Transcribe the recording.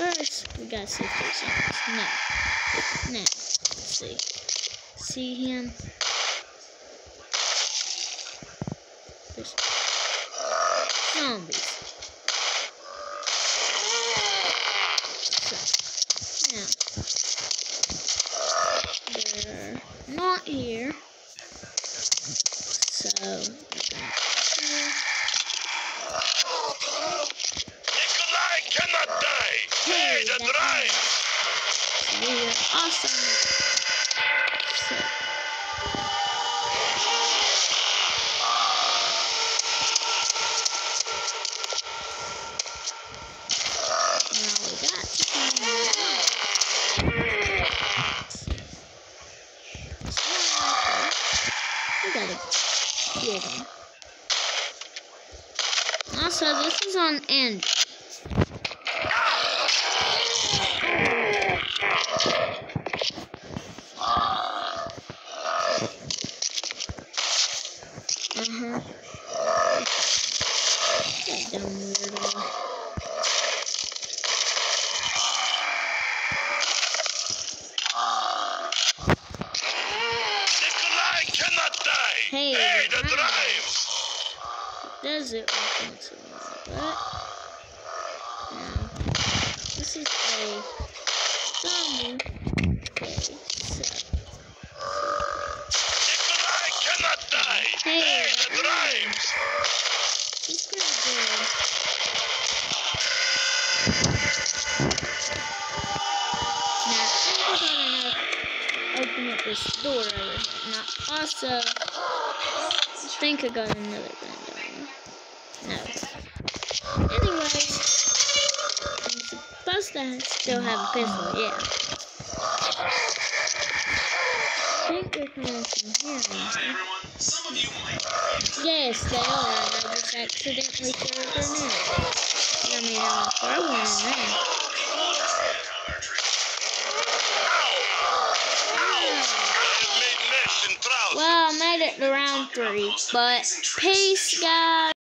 First, we gotta see there's zombies. No. Now, let's see. See him? There's zombies. So, now, they're not here. So, here. Get him. Also, this is on end. Dumb weirdo. Die. Hey, the drive. does it once in a but now this is a zombie. Okay, so open up this door over here. Now also I think I got another gun down. No. Anyways, I'm supposed to still have a pistol, yeah. I think they're coming from here. Yes, they are. I just accidentally threw a grenade. I mean, I'm throwing in there. Well, I made it to round three, but peace, guys.